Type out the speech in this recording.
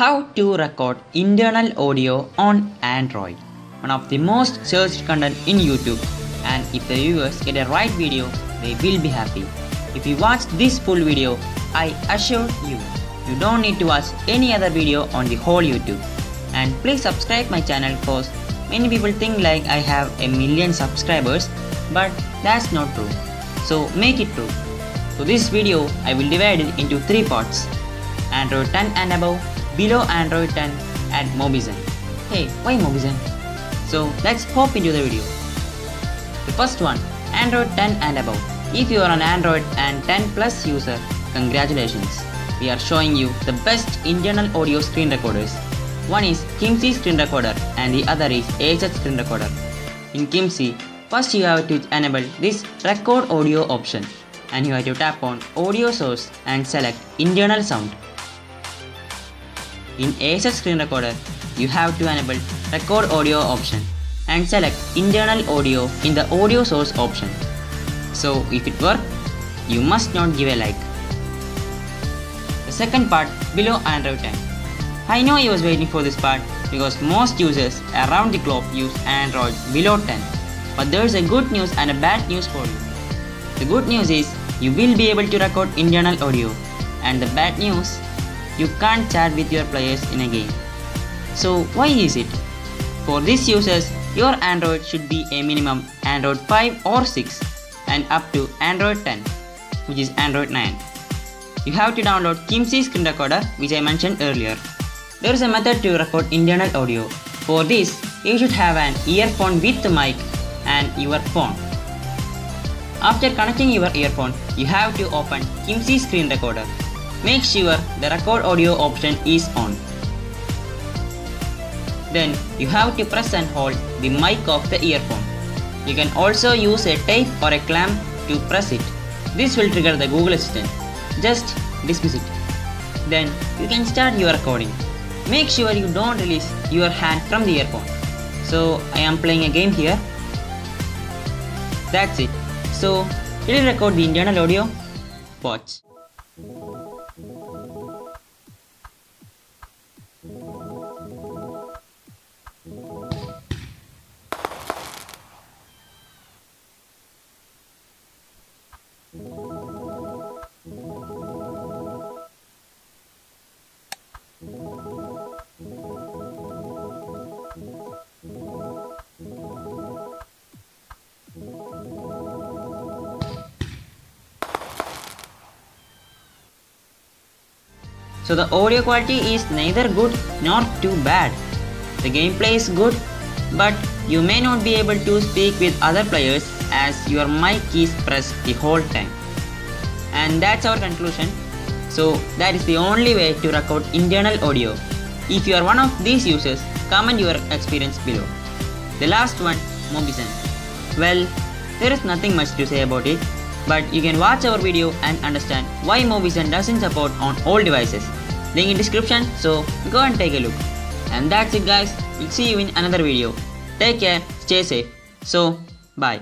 How to record internal audio on Android. One of the most searched content in YouTube. And if the viewers get a right video, they will be happy. If you watch this full video, I assure you, you don't need to watch any other video on the whole YouTube. And please subscribe my channel cause many people think like I have a million subscribers, but that's not true. So make it true. So this video I will divide it into three parts. Android 10 and above, below Android 10 and Mobizen. Hey, why Mobizen? So let's hop into the video. The first one, Android 10 and above. If you are an Android and 10 plus user, congratulations. We are showing you the best internal audio screen recorders. One is Kimcy screen recorder and the other is AZ screen recorder. In Kimcy, first you have to enable this record audio option and you have to tap on audio source and select internal sound. In AZ screen recorder, you have to enable record audio option and select internal audio in the audio source option. So if it works, you must not give a like. The second part below Android 10. I know I was waiting for this part because most users around the globe use Android below 10. But there is a good news and a bad news for you. The good news is you will be able to record internal audio and the bad news you can't chat with your players in a game. So why is it? For these users, your Android should be a minimum Android 5 or 6 and up to Android 10 which is Android 9. You have to download Kimcy screen recorder which I mentioned earlier. There is a method to record internal audio. For this, you should have an earphone with the mic and your phone. After connecting your earphone, you have to open Kimcy screen recorder. Make sure the record audio option is on. Then you have to press and hold the mic of the earphone. You can also use a tape or a clamp to press it. This will trigger the Google Assistant. Just dismiss it. Then you can start your recording. Make sure you don't release your hand from the earphone. So I am playing a game here. That's it. So will record the internal audio? Watch. Thank you. So the audio quality is neither good nor too bad. The gameplay is good, but you may not be able to speak with other players as your mic is pressed the whole time. And that's our conclusion. So that is the only way to record internal audio. If you are one of these users, comment your experience below. The last one, Mobizen. Well, there is nothing much to say about it, but you can watch our video and understand why Mobizen doesn't support on all devices. Link in description, so go and take a look. And that's it guys, we'll see you in another video. Take care, stay safe. So, bye.